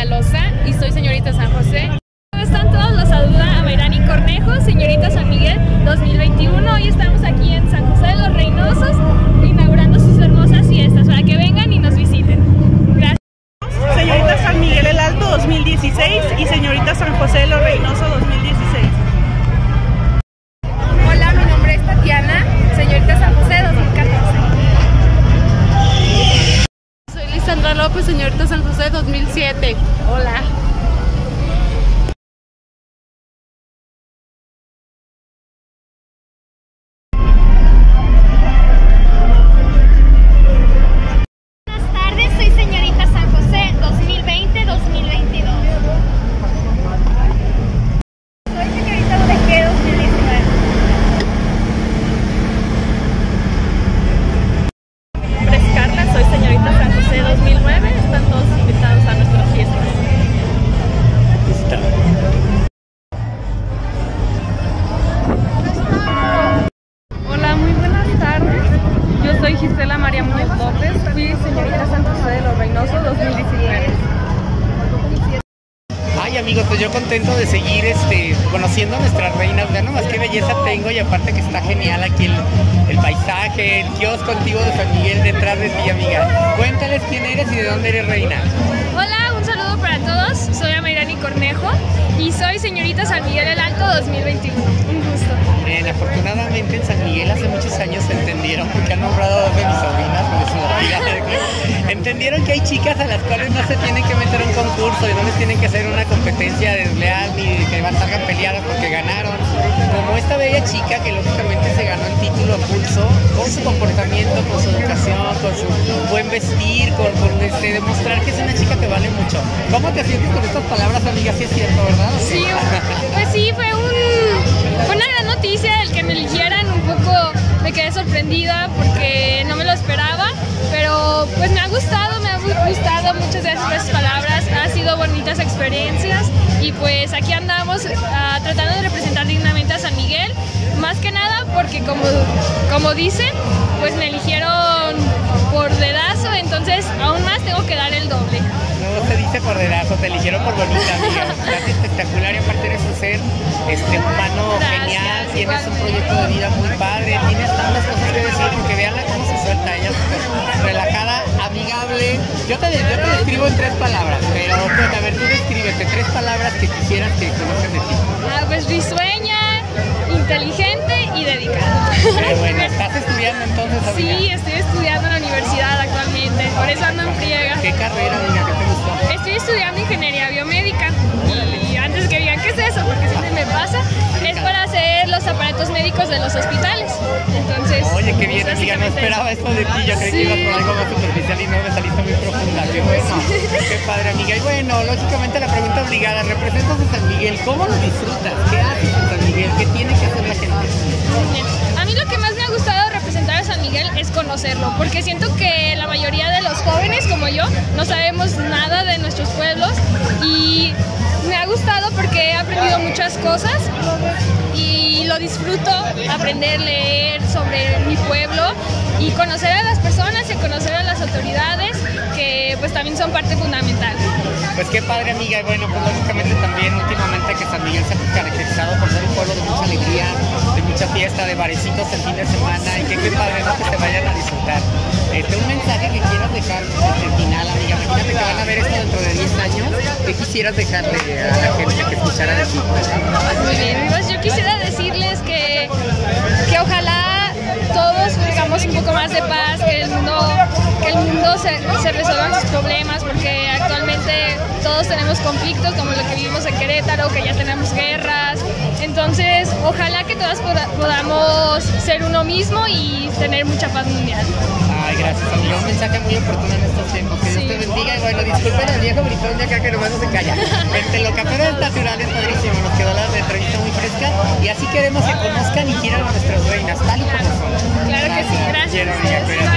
Villalobos y soy señorita San José. ¿Cómo están todos? Los saluda a Mayrani Cornejo, señorita San Miguel 2021. Hoy estamos aquí en San José de los Reynosos José 2007. Hola. Muñoz López. Fui señorita San José de los Reynosos 2019. Ay amigos, pues yo contento de seguir este, conociendo a nuestras reinas, vean nomás qué belleza tengo y aparte que está genial aquí el, el paisaje, el kiosco antiguo de San Miguel detrás de ti amiga. Cuéntales quién eres y de dónde eres reina. Hola, un saludo para todos. Soy Amairani Cornejo y soy señorita San Miguel el Alto 2021. Un gusto. Bien, afortunadamente en San Miguel hace muchos años se entendieron, porque han nombrado a dos de mis entendieron que hay chicas a las cuales no se tienen que meter un concurso y no les tienen que hacer una competencia desleal ni que salgan peleadas porque ganaron. Como esta bella chica que lógicamente se ganó el título a pulso con su comportamiento, con su educación, con su buen vestir, con, con, este, demostrar que es una chica que vale mucho. ¿Cómo te sientes con estas palabras, amiga? Sí es cierto, ¿verdad? Sí, pues sí, fue, un, fue una gran noticia el que me eligieran. Un poco me quedé sorprendida porque no me lo esperaba, pero pues me ha gustado, me ha gustado. Muchas gracias sido bonitas experiencias y pues aquí andamos ah, tratando de representar dignamente a San Miguel. Más que nada porque como, como dicen, pues me eligieron por dedazo, entonces aún más tengo que dar el doble. No se dice por dedazo, te eligieron por bonita, amiga. Estás espectacular y aparte eres un ser este, humano Gracias, genial, tienes un proyecto de vida muy padre, tienes tantas cosas que decir, porque veanla cómo se suelta, ella relajada, Yo te, yo te describo en tres palabras, pero pues, a ver, tú descríbete tres palabras que quisieras que conozcan de ti. Ah, pues risueña, inteligente y dedicada. Pero bueno, ¿estás estudiando entonces, amiga? Sí, estoy estudiando en la universidad actualmente, por eso ando en friega. ¿Qué carrera, amiga, que te gustó? Estoy estudiando ingeniería biomédica y antes que digan qué es eso, porque siempre me pasa, es para los aparatos médicos de los hospitales. Entonces, Oye, qué bien, amiga, no esperaba esto de ti. Yo creí que ibas por algo más superficial y no me saliste muy profunda. Qué bueno, qué padre, amiga. Y bueno, lógicamente la pregunta obligada: ¿representas a San Miguel? ¿Cómo lo disfrutas? ¿Qué haces en San Miguel? ¿Qué tiene que hacer la gente? A mí lo que más me ha gustado representar a San Miguel es conocerlo, porque siento que la mayoría de los jóvenes como yo no sabemos nada de nuestros pueblos aprendido muchas cosas y lo disfruto, aprender, leer sobre mi pueblo y conocer a las personas y conocer a las autoridades que pues también son parte fundamental. Pues qué padre, amiga. Y bueno, pues lógicamente también últimamente que San Miguel se ha caracterizado por ser un pueblo de mucha alegría, de mucha fiesta, de barecitos el fin de semana y que qué padre, ¿no? Que se vayan a disfrutar. Este, un mensaje que quieras dejar el final, amiga. Imagínate que van a ver esto dentro de 10 años. ¿Qué quisieras dejarle a la gente que escuchara de ti? Muy bien, pues yo quisiera decirles que, que ojalá todos tengamos un poco más de paz, que el mundo, que el mundo se, se resuelvan sus problemas, porque actualmente todos tenemos conflictos como lo que vivimos en Querétaro, que ya tenemos guerras. Entonces, ojalá que todas poda- podamos ser uno mismo y tener mucha paz mundial. Ay, gracias, amiga. Un mensaje muy oportuno en estos tiempos. Que Dios Sí. te bendiga. Y bueno, disculpen al viejo Toña acá que nomás no se calla. Este, Locatores Natural es padrísimo, nos quedó la entrevista muy fresca y así queremos que conozcan y quieran a nuestras reinas, tal y como son. Claro que sí, gracias.